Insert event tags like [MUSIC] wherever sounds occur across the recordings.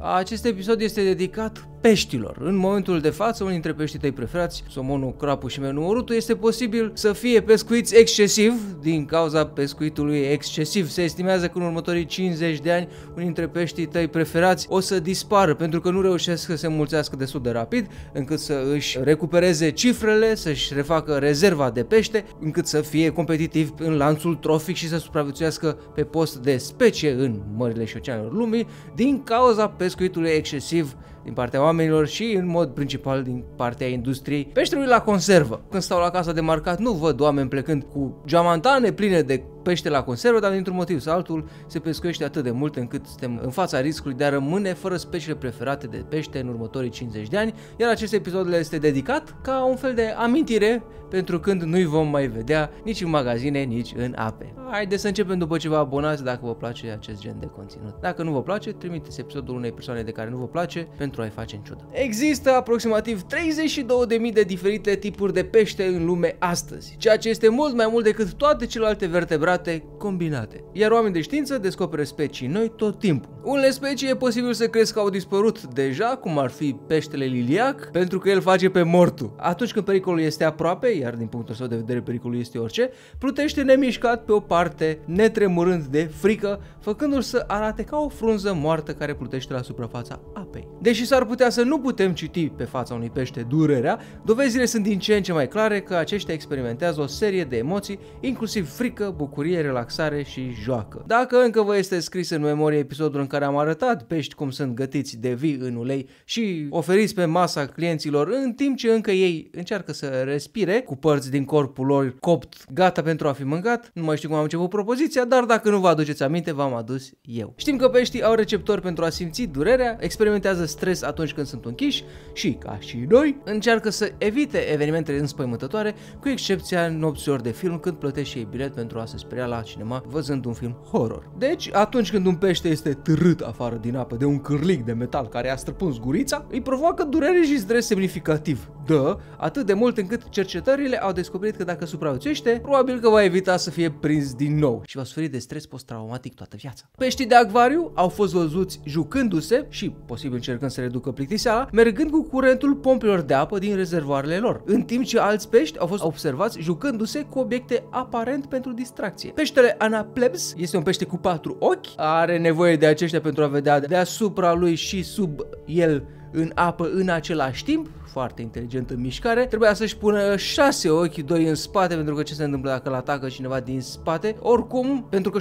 Acest episod este dedicat peștilor. În momentul de față, unul dintre peștii tăi preferați, somonul, crapul și menuorutul, este posibil să fie pescuiți excesiv din cauza pescuitului excesiv. Se estimează că în următorii 50 de ani, unul dintre peștii tăi preferați o să dispară pentru că nu reușesc să se mulțească destul de rapid încât să își recupereze cifrele, să-și refacă rezerva de pește, încât să fie competitiv în lanțul trofic și să supraviețuiască pe post de specie în mările și oceanele lumii din cauza pescuitului excesiv din partea oamenilor și în mod principal din partea industriei peștelui la conservă. Când stau la casa de marcat nu văd oameni plecând cu geamantane pline de pește la conservă, dar dintr-un motiv sau altul se pescuiește atât de mult încât suntem în fața riscului de a rămâne fără speciile preferate de pește în următorii 50 de ani, iar acest episod le este dedicat ca un fel de amintire pentru când nu-i vom mai vedea nici în magazine, nici în ape. Haideți să începem după ce vă abonați dacă vă place acest gen de conținut. Dacă nu vă place, trimiteți episodul unei persoane de care nu vă place pentru a-i face în ciudă. Există aproximativ 32.000 de diferite tipuri de pește în lume astăzi, ceea ce este mult mai mult decât toate celelalte vertebrate combinate. Iar oamenii de știință descoperă specii noi tot timpul. Unele specii e posibil să crezi că au dispărut deja, cum ar fi peștele liliac, pentru că el face pe mortul. Atunci când pericolul este aproape, iar din punctul său de vedere pericolul este orice, plutește nemișcat pe o parte, netremurând de frică, făcându-l să arate ca o frunză moartă care plutește la suprafața apei. Deși s-ar putea să nu putem citi pe fața unui pește durerea, dovezile sunt din ce în ce mai clare că aceștia experimentează o serie de emoții, inclusiv frică, bucurie, relaxare și joacă. Dacă încă vă este scris în memorie episodul în care am arătat pești cum sunt gătiți de vii în ulei și oferiți pe masa clienților în timp ce încă ei încearcă să respire cu părți din corpul lor copt, gata pentru a fi mâncat, nu mai știu cum am început propoziția, dar dacă nu vă aduceți aminte, v-am adus eu. Știm că peștii au receptori pentru a simți durerea, experimentează stres atunci când sunt închiși și, ca și noi, încearcă să evite evenimentele înspăimântătoare, cu excepția nopților de film când plătești și ei bilet pentru a se speria la cinema văzând un film horror. Deci, atunci când un pește este târât afară din apă de un cârlig de metal care a străpuns gurița, îi provoacă durere și stres semnificativ. Dă, atât de mult încât cercetările au descoperit că dacă supraviețuiește, probabil că va evita să fie prins din nou și va suferi de stres post-traumatic toată viața. Peștii de acvariu au fost văzuți jucându-se și posibil încercând să reducă plictiseala, mergând cu curentul pompelor de apă din rezervoarele lor, în timp ce alți pești au fost observați jucându-se cu obiecte aparent pentru distracție. Peștele Anaplebs este un pește cu patru ochi, are nevoie de aceștia pentru a vedea deasupra lui și sub el în apă în același timp, foarte inteligent în mișcare, trebuia să-și pună șase ochi, doi în spate, pentru că ce se întâmplă dacă îl atacă cineva din spate, oricum, pentru că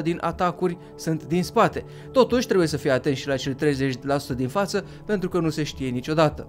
70% din atacuri sunt din spate. Totuși, trebuie să fie atent și la cele 30% din față, pentru că nu se știe niciodată.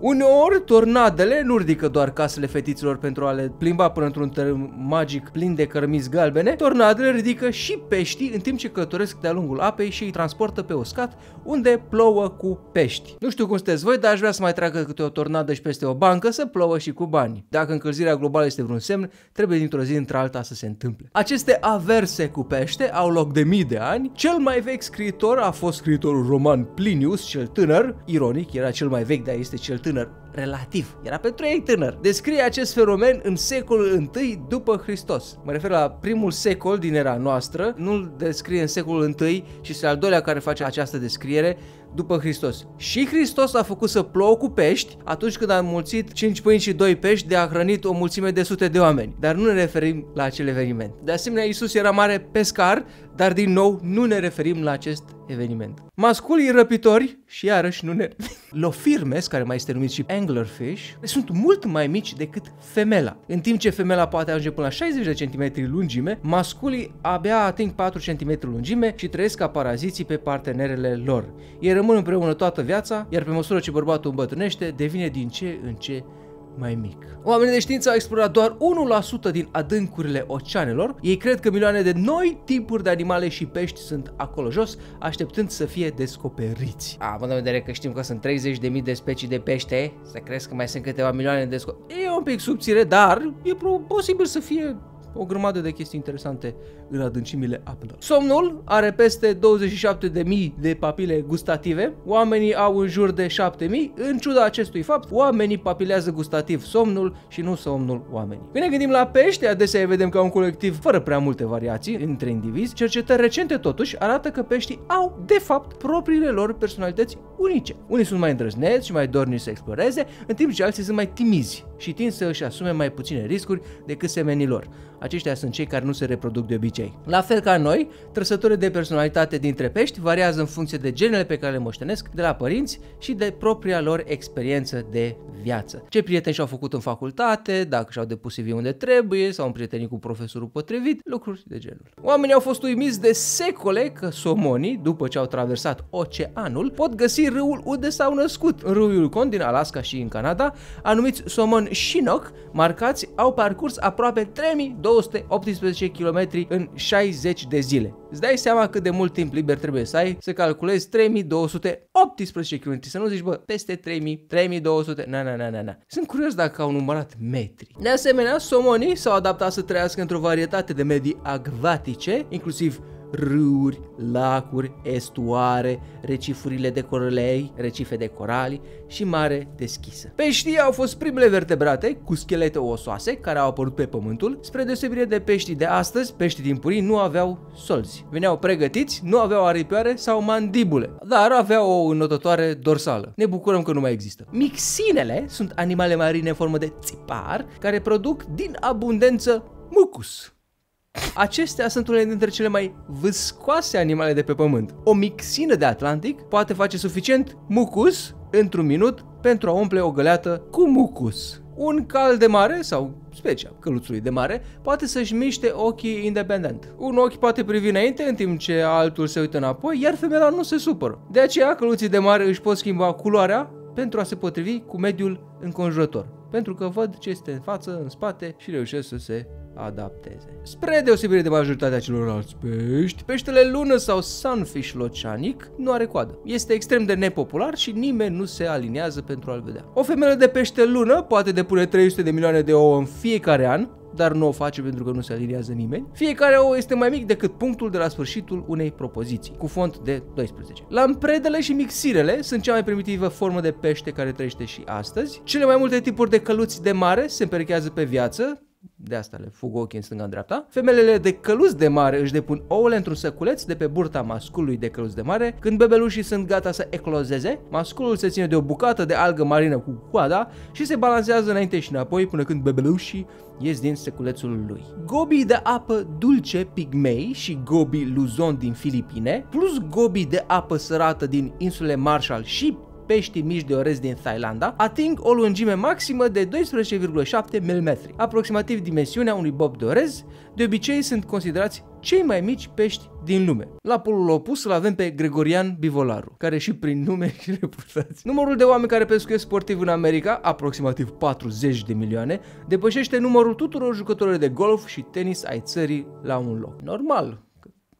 Uneori, tornadele nu ridică doar casele fetiților pentru a le plimba până într-un teren magic plin de cărămizi galbene, tornadele ridică și pești în timp ce călătoresc de-a lungul apei și îi transportă pe uscat, unde plouă cu pești. Nu știu cum sunteți voi, dar aș vrea să mai treacă câte o tornadă și peste o bancă să plouă și cu bani. Dacă încălzirea globală este vreun semn, trebuie dintr-o zi într-alta să se întâmple. Aceste averse cu pește au loc de mii de ani. Cel mai vechi scriitor a fost scriitorul roman Plinius, cel tânăr, ironic, era cel mai vechi, dar este cel tânăr tânăr, relativ, era pentru ei tânăr. Descrie acest fenomen în secolul I după Hristos. Mă refer la primul secol din era noastră, nu-l descrie în secolul I și este al doilea care face această descriere, după Hristos. Și Hristos a făcut să plouă cu pești atunci când a înmulțit 5 pâini și 2 pești de a hrănit o mulțime de sute de oameni. Dar nu ne referim la acel eveniment. De asemenea, Isus era mare pescar, dar din nou nu ne referim la acest eveniment. Masculii răpitori, și iarăși nu ne [LAUGHS] Lofirmes, care mai este numit și anglerfish, sunt mult mai mici decât femela. În timp ce femela poate ajunge până la 60 de cm lungime, masculii abia ating 4 cm lungime și trăiesc ca paraziții pe partenerele lor. Ei rămân împreună toată viața, iar pe măsură ce bărbatul îmbătrânește, devine din ce în ce mai mic. Oamenii de știință au explorat doar 1% din adâncurile oceanelor. Ei cred că milioane de noi tipuri de animale și pești sunt acolo jos, așteptând să fie descoperiți. Având în vedere că știm că sunt 30.000 de specii de pește, să crezi că mai sunt câteva milioane de descoperiri. E un pic subțire, dar e posibil să fie o grămadă de chestii interesante în adâncimile apelor. Somnul are peste 27.000 de papile gustative, oamenii au în jur de 7.000, în ciuda acestui fapt, oamenii papilează gustativ somnul și nu somnul oamenii. Când ne gândim la pești, adesea vedem ca un colectiv fără prea multe variații între indivizi, cercetări recente totuși arată că peștii au, de fapt, propriile lor personalități unice. Unii sunt mai îndrăzneți și mai dorni să exploreze, în timp ce alții sunt mai timizi și tind să își asume mai puține riscuri decât semenii lor. Aceștia sunt cei care nu se reproduc de obicei. La fel ca noi, trăsăturile de personalitate dintre pești variază în funcție de genele pe care le moștenesc de la părinți și de propria lor experiență de viață. Ce prieteni și-au făcut în facultate, dacă și-au depus CV unde trebuie sau în prietenii cu profesorul potrivit, lucruri de genul. Oamenii au fost uimiți de secole că somonii, după ce au traversat oceanul, pot găsi râul unde s-au născut. În râul Yukon din Alaska și în Canada, anumiți somon Chinook marcați au parcurs aproape 3218 km în 60 de zile. Îți dai seama cât de mult timp liber trebuie să ai să calculezi 3218 km, să nu zici bă, peste 3000, 3200, na na na na na. Sunt curios dacă au numărat metri. De asemenea, somonii s-au adaptat să trăiască într-o varietate de medii acvatice, inclusiv râuri, lacuri, estuare, recifurile de coralei, recife de corali și mare deschisă. Peștii au fost primele vertebrate cu schelete osoase care au apărut pe pământul, spre deosebire de peștii de astăzi, peștii din purii nu aveau solzi. Veneau pregătiți, nu aveau aripioare sau mandibule, dar aveau o înotătoare dorsală. Ne bucurăm că nu mai există. Mixinele sunt animale marine în formă de țipar care produc din abundență mucus. Acestea sunt unele dintre cele mai viscoase animale de pe pământ. O mixină de Atlantic poate face suficient mucus într-un minut pentru a umple o găleată cu mucus. Un cal de mare sau specia căluțului de mare poate să-și miște ochii independent. Un ochi poate privi înainte în timp ce altul se uită înapoi, iar femeia nu se supără. De aceea căluții de mare își pot schimba culoarea pentru a se potrivi cu mediul înconjurător. Pentru că văd ce este în față, în spate și reușesc să se adapteze. Spre deosebire de majoritatea celorlalți pești, peștele lună sau sunfish oceanic nu are coadă. Este extrem de nepopular și nimeni nu se aliniază pentru a-l vedea. O femeie de pește lună poate depune 300 de milioane de ouă în fiecare an, dar nu o face pentru că nu se aliniază nimeni. Fiecare ou este mai mic decât punctul de la sfârșitul unei propoziții, cu font de 12. Lampredele și mixirele sunt cea mai primitivă formă de pește care trăiește și astăzi. Cele mai multe tipuri de căluți de mare se împerechează pe viață, de asta le fug ochii în stânga în dreapta. Femelele de căluți de mare își depun ouăle într-un săculeț de pe burta masculului de căluț de mare. Când bebelușii sunt gata să eclozeze, masculul se ține de o bucată de algă marină cu coada și se balancează înainte și înapoi până când bebelușii ies din seculețul lui. Gobii de apă dulce pigmei și gobii luzon din Filipine, plus gobii de apă sărată din insule Marshall și peștii mici de orez din Thailanda ating o lungime maximă de 12,7 mm, aproximativ dimensiunea unui bob de orez, de obicei sunt considerați cei mai mici pești din lume. La polul opus îl avem pe Gregorian Bivolaru, care și prin nume [LAUGHS] și reputați. Numărul de oameni care pescuiesc sportiv în America, aproximativ 40 de milioane, depășește numărul tuturor jucătorilor de golf și tenis ai țării la un loc. Normal,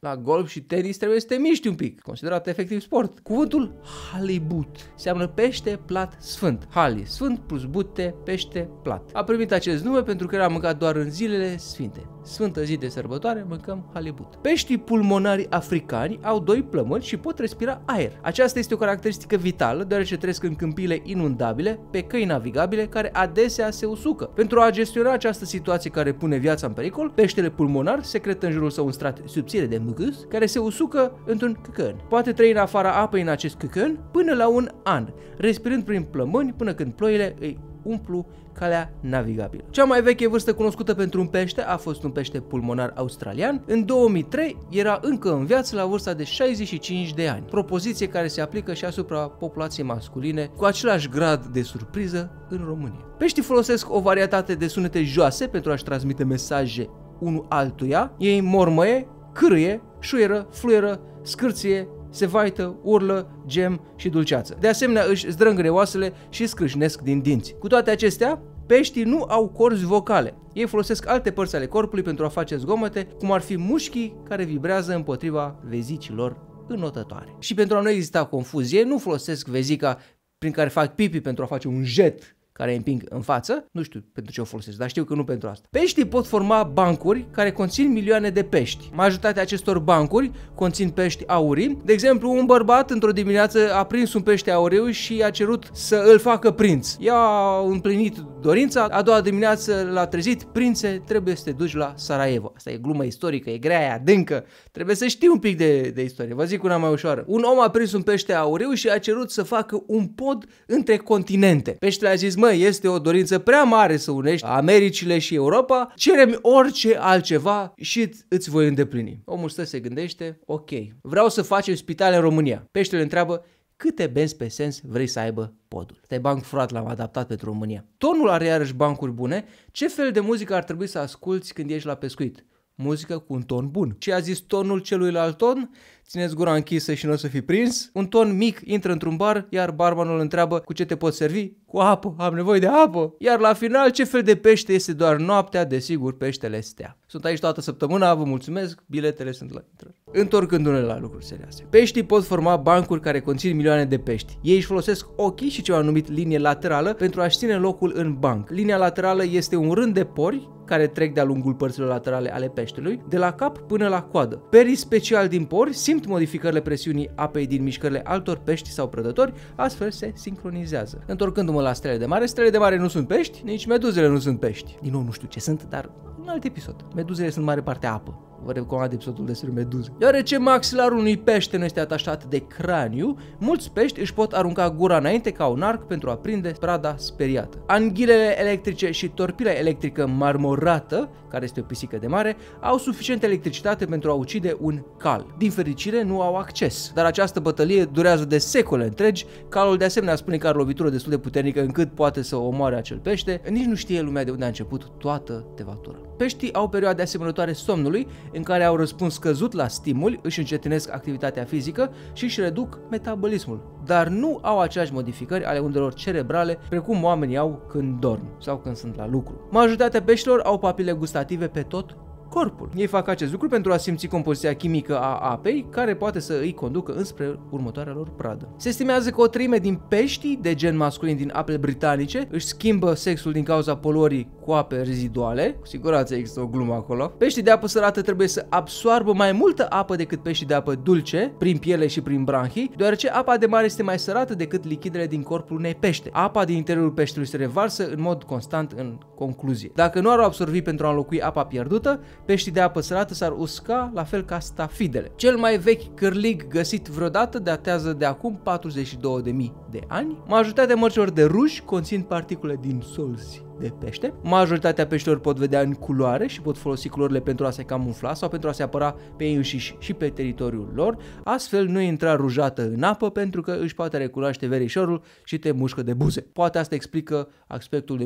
la golf și tenis trebuie să te miști un pic, considerat efectiv sport. Cuvântul halibut înseamnă pește plat sfânt. Hali, sfânt plus bute, pește plat. A primit acest nume pentru că era mâncat doar în zilele sfinte. Sfântă zi de sărbătoare mâncăm halibut. Peștii pulmonari africani au doi plămâni și pot respira aer. Aceasta este o caracteristică vitală deoarece trăiesc în câmpiile inundabile, pe căi navigabile care adesea se usucă. Pentru a gestiona această situație care pune viața în pericol, peștele pulmonar secretă în jurul său un strat subțire de mucus care se usucă într-un căcăn. Poate trăi în afara apei în acest căcăn până la un an, respirând prin plămâni până când ploile îi umplu calea navigabilă. Cea mai veche vârstă cunoscută pentru un pește a fost un pește pulmonar australian. În 2003 era încă în viață la vârsta de 65 de ani, propoziție care se aplică și asupra populației masculine cu același grad de surpriză în România. Peștii folosesc o varietate de sunete joase pentru a-și transmite mesaje unul altuia. Ei mormăie, cârâie, șuieră, fluieră, scârție, se vaită, urlă, gem și dulceață. De asemenea își zdrângăne oasele și scrâșnesc din dinți. Cu toate acestea, peștii nu au corzi vocale. Ei folosesc alte părți ale corpului pentru a face zgomote, cum ar fi mușchii care vibrează împotriva vezicilor înotătoare. Și pentru a nu exista confuzie, nu folosesc vezica prin care fac pipi pentru a face un jet care îi împing în față. Nu știu pentru ce o folosesc, dar știu că nu pentru asta. Peștii pot forma bancuri care conțin milioane de pești. Majoritatea acestor bancuri conțin pești aurii. De exemplu, un bărbat într-o dimineață a prins un pește auriu și a cerut să îl facă prinț. Ea a împlinit dorința, a doua dimineață l-a trezit, prințe, trebuie să te duci la Sarajevo. Asta e glumă istorică, e grea, e adâncă. Trebuie să știi un pic de, de istorie. Vă zic una mai ușoară. Un om a prins un pește auriu și a cerut să facă un pod între continente. Peștele a zis, mă, este o dorință prea mare să unești Americile și Europa, cerem orice altceva și îți voi îndeplini. Omul stă, se gândește, ok, vreau să facem spitale în România. Peștele întreabă, câte benzi pe sens vrei să aibă podul. Stai banc furat l-am adaptat pentru România. Tonul are iarăși bancuri bune. Ce fel de muzică ar trebui să asculti când ești la pescuit? Muzică cu un ton bun. Ce a zis tonul celuilalt ton? Țineți gura închisă și nu o să fi prins. Un ton mic intră într-un bar, iar barmanul îl întreabă cu ce te pot servi? Cu apă, am nevoie de apă. Iar la final, ce fel de pește este doar noaptea? Desigur, peștele stea. Sunt aici toată săptămâna, vă mulțumesc, biletele sunt la intrare. Întorcându-ne la lucruri serioase. Peștii pot forma bancuri care conțin milioane de pești. Ei își folosesc ochii și ceva numit linie laterală pentru a-și ține locul în banc. Linia laterală este un rând de pori care trec de-a lungul părților laterale ale peștelui, de la cap până la coadă. Perii special din pori simt modificările presiunii apei din mișcările altor pești sau prădători, astfel se sincronizează. Întorcându-mă la stele de mare, stele de mare nu sunt pești, nici meduzele nu sunt pești. Din nou nu știu ce sunt, dar un alt episod. Meduzele sunt mare parte apă vă recomand episodul despre meduze. Deoarece maxilarul unui pește nu este atașat de craniu, mulți pești își pot arunca gura înainte ca un arc pentru a prinde prada speriată. Anghilele electrice și torpila electrică marmorată, care este o pisică de mare, au suficientă electricitate pentru a ucide un cal. Din fericire nu au acces, dar această bătălie durează de secole întregi, calul de asemenea spune că are lovitură destul de puternică încât poate să omoare acel pește, nici nu știe lumea de unde a început toată tevatura. Peștii au perioade asemănătoare somnului, în care au răspuns scăzut la stimuli, își încetinesc activitatea fizică și își reduc metabolismul, dar nu au aceleași modificări ale undelor cerebrale precum oamenii au când dorm sau când sunt la lucru. Majoritatea peștilor au papile gustative pe tot corpul. Ei fac acest lucru pentru a simți compoziția chimică a apei, care poate să îi conducă înspre următoarea lor pradă. Se estimează că o treime din peștii de gen masculin din apele britanice își schimbă sexul din cauza poluării cu ape reziduale. Cu siguranță există o glumă acolo. Peștii de apă sărată trebuie să absoarbă mai multă apă decât peștii de apă dulce, prin piele și prin branhii, deoarece apa de mare este mai sărată decât lichidele din corpul unei pește. Apa din interiorul peștelui se revarsă în mod constant în concluzie. Dacă nu ar absorbi pentru a înlocui apa pierdută, Peștii de apă sărată s-ar usca la fel ca stafidele. Cel mai vechi cârlig găsit vreodată datează de acum 42.000 de ani. Majoritatea mărcilor de ruși conțin particule din solzi de pește. Majoritatea peștilor pot vedea în culoare și pot folosi culorile pentru a se camufla sau pentru a se apăra pe ei înșiși și pe teritoriul lor, astfel nu intra rujată în apă pentru că își poate recunoaște verișorul și te mușcă de buze. Poate asta explică aspectul de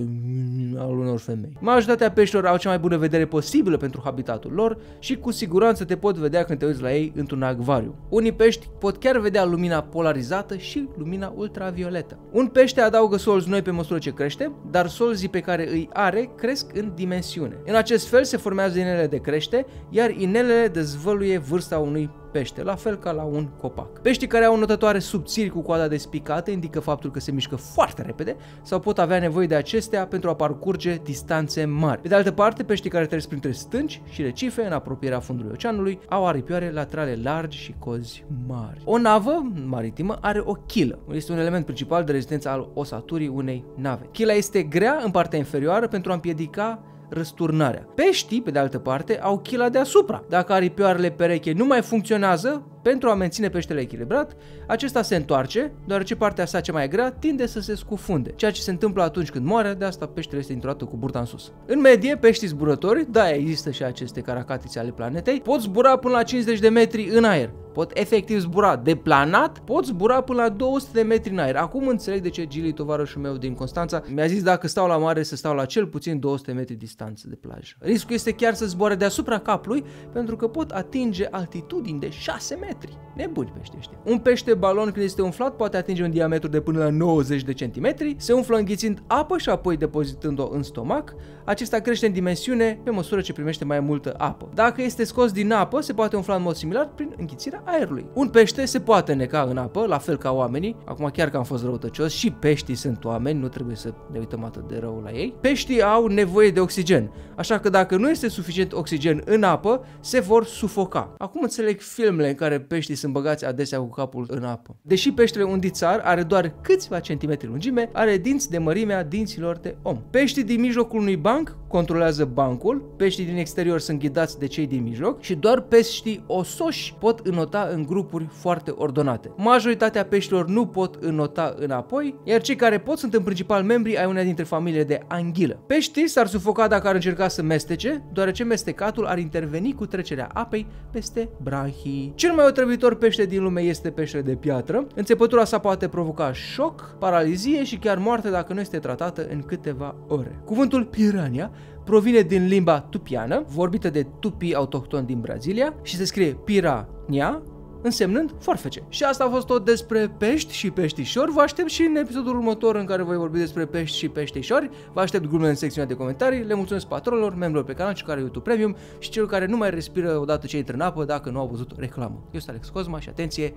al unor femei. Majoritatea peștilor au cea mai bună vedere posibilă pentru habitatul lor și cu siguranță te pot vedea când te uiți la ei într-un acvariu. Unii pești pot chiar vedea lumina polarizată și lumina ultravioletă. Un pește adaugă solzi noi pe măsură ce crește, dar solzii pe care îi are cresc în dimensiune. În acest fel se formează inelele de crește, iar inelele dezvăluie vârsta unui pește, la fel ca la un copac. Peștii care au notătoare subțiri cu coada despicată indică faptul că se mișcă foarte repede sau pot avea nevoie de acestea pentru a parcurge distanțe mari. Pe de altă parte, peștii care trăiesc printre stânci și recife în apropierea fundului oceanului au aripioare laterale largi și cozi mari. O navă maritimă are o chilă. Este un element principal de rezistență al osaturii unei nave. Chila este grea în partea inferioară pentru a împiedica răsturnarea. Peștii, pe de altă parte, au chila deasupra. Dacă aripioarele pereche nu mai funcționează, pentru a menține peștele echilibrat, acesta se întoarce, deoarece partea sa cea mai grea tinde să se scufunde, ceea ce se întâmplă atunci când moare, de asta peștele este introdată cu burta în sus. În medie, peștii zburători, da, există și aceste caracatițe ale planetei, pot zbura până la 50 de metri în aer, pot efectiv zbura. De planat pot zbura până la 200 de metri în aer. Acum înțeleg de ce Gili, tovarășul meu din Constanța, mi-a zis dacă stau la mare să stau la cel puțin 200 de metri distanță de plajă. Riscul este chiar să zboare deasupra capului pentru că pot atinge altitudini de 6 metri metri. Nebuni pește ăștia. Un pește balon când este umflat poate atinge un diametru de până la 90 de centimetri, se umflă înghițind apă și apoi depozitând-o în stomac. Acesta crește în dimensiune pe măsură ce primește mai multă apă. Dacă este scos din apă, se poate umfla în mod similar prin înghițirea aerului. Un pește se poate neca în apă, la fel ca oamenii. Acum chiar că am fost răutăcios, și peștii sunt oameni, nu trebuie să ne uităm atât de rău la ei. Peștii au nevoie de oxigen, așa că dacă nu este suficient oxigen în apă, se vor sufoca. Acum înțeleg filmele în care peștii sunt băgați adesea cu capul în apă. Deși peștele undițar are doar câțiva centimetri lungime, are dinți de mărimea dinților de om. Peștii din mijlocul unui banc controlează bancul, peștii din exterior sunt ghidați de cei din mijloc și doar peștii osoși pot înota în grupuri foarte ordonate. Majoritatea peștilor nu pot înota înapoi, iar cei care pot sunt în principal membri ai unei dintre familiile de anghilă. Peștii s-ar sufoca dacă ar încerca să mestece, deoarece mestecatul ar interveni cu trecerea apei peste branhii. Cel mai otrăvitor pește din lume este peștele de piatră. Înțepătura sa poate provoca șoc, paralizie și chiar moarte dacă nu este tratată în câteva ore. Cuvântul piranha provine din limba tupiană, vorbită de tupi autohtoni din Brazilia și se scrie pirania, însemnând forfece. Și asta a fost tot despre pești și peștișori. Vă aștept și în episodul următor în care voi vorbi despre pești și peștișori. Vă aștept glumele în secțiunea de comentarii. Le mulțumesc patronilor, membrilor pe canal și care YouTube Premium și celor care nu mai respiră odată ce intră în apă dacă nu au văzut reclamă. Eu sunt Alex Cosma și atenție,